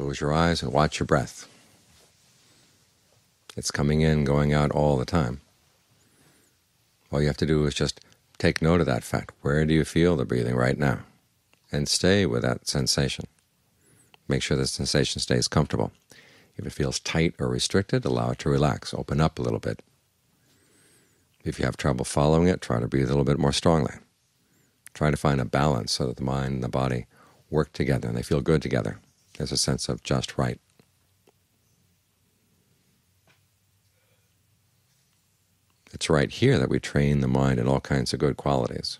Close your eyes and watch your breath. It's coming in, going out all the time. All you have to do is just take note of that fact. Where do you feel the breathing right now? And stay with that sensation. Make sure the sensation stays comfortable. If it feels tight or restricted, allow it to relax, open up a little bit. If you have trouble following it, try to breathe a little bit more strongly. Try to find a balance so that the mind and the body work together and they feel good together. There's a sense of just right. It's right here that we train the mind in all kinds of good qualities.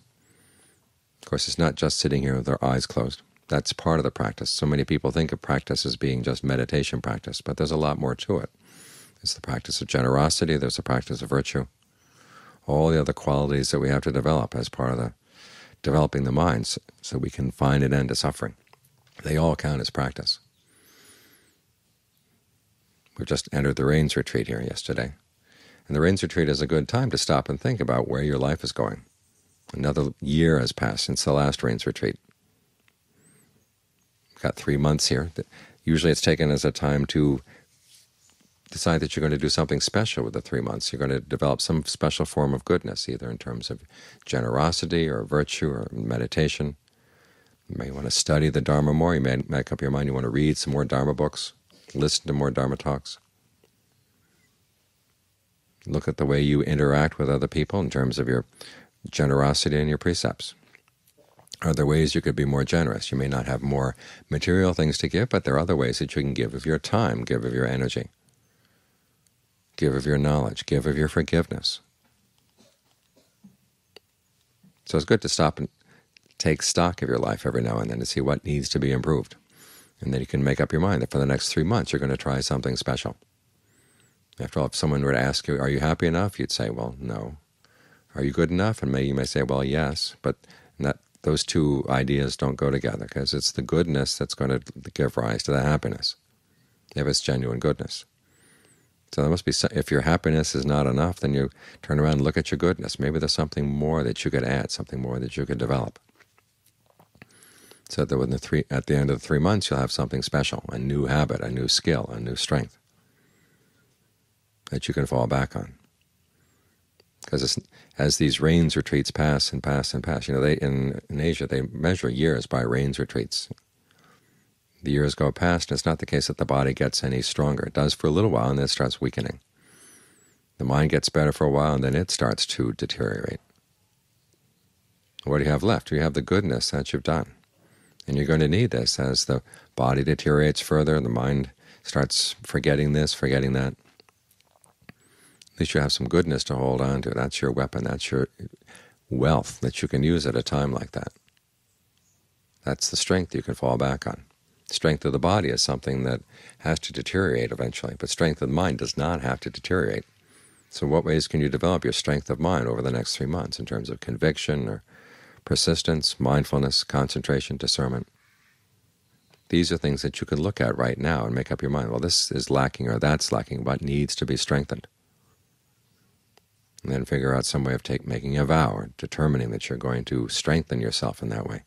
Of course, it's not just sitting here with our eyes closed. That's part of the practice. So many people think of practice as being just meditation practice, but there's a lot more to it. There's the practice of generosity, there's the practice of virtue, all the other qualities that we have to develop as part of the developing the mind so we can find an end to suffering. They all count as practice. We've just entered the Rains Retreat here yesterday. And the Rains Retreat is a good time to stop and think about where your life is going. Another year has passed since the last Rains Retreat. We've got three months here. Usually it's taken as a time to decide that you're going to do something special with the three months. You're going to develop some special form of goodness, either in terms of generosity or virtue or meditation. You may want to study the Dharma more. You may make up your mind you want to read some more Dharma books, listen to more Dharma talks. Look at the way you interact with other people in terms of your generosity and your precepts. Are there ways you could be more generous? You may not have more material things to give, but there are other ways that you can give of your time, give of your energy give of your knowledge, give of your forgiveness. So it's good to stop and take stock of your life every now and then to see what needs to be improved. And then you can make up your mind that for the next three months you're going to try something special. After all, if someone were to ask you, are you happy enough? You'd say, well, no. Are you good enough? And you may say, well, yes. But that, those two ideas don't go together because it's the goodness that's going to give rise to the happiness, if it's genuine goodness. So there must be, if your happiness is not enough, then you turn around and look at your goodness. Maybe there's something more that you could add, something more that you could develop. So that within the three, at the end of the three months, you'll have something special, a new habit, a new skill, a new strength that you can fall back on. Because as these rains retreats pass and pass and pass, you know, they in, in Asia they measure years by rains retreats. The years go past, and it's not the case that the body gets any stronger. It does for a little while, and then it starts weakening. The mind gets better for a while, and then it starts to deteriorate. What do you have left? You have the goodness that you've done. And you're going to need this as the body deteriorates further, the mind starts forgetting this, forgetting that. At least you have some goodness to hold on to. That's your weapon. That's your wealth that you can use at a time like that. That's the strength you can fall back on. Strength of the body is something that has to deteriorate eventually, but strength of the mind does not have to deteriorate. So what ways can you develop your strength of mind over the next three months in terms of conviction or persistence, mindfulness, concentration, discernment? These are things that you can look at right now and make up your mind, well, this is lacking or that's lacking, what needs to be strengthened? And then figure out some way of take, making a vow or determining that you're going to strengthen yourself in that way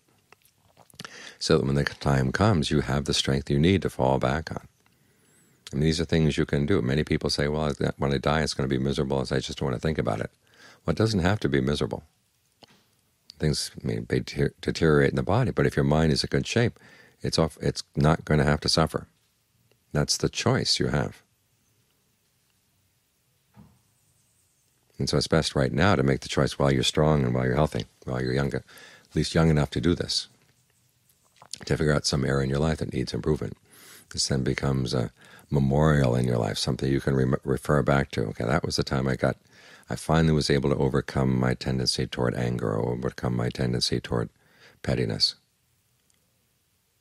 so that when the time comes you have the strength you need to fall back on. I mean, these are things you can do. Many people say, well, when I die it's going to be miserable, and I just don't want to think about it. Well, it doesn't have to be miserable. Things may deteriorate in the body, but if your mind is in good shape, it's, off, it's not going to have to suffer. That's the choice you have. And so it's best right now to make the choice while you're strong and while you're healthy, while you're young, at least young enough to do this to figure out some area in your life that needs improvement. This then becomes a memorial in your life, something you can re refer back to. Okay, that was the time I got, I finally was able to overcome my tendency toward anger or overcome my tendency toward pettiness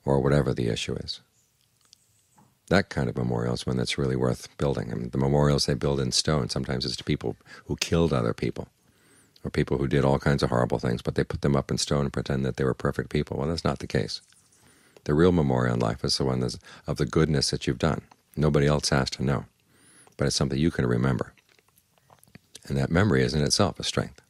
or whatever the issue is. That kind of memorial is one that's really worth building. I mean, the memorials they build in stone, sometimes it's to people who killed other people or people who did all kinds of horrible things, but they put them up in stone and pretend that they were perfect people. Well, that's not the case. The real memorial in life is the one of the goodness that you've done. Nobody else has to know, but it's something you can remember. And that memory is in itself a strength.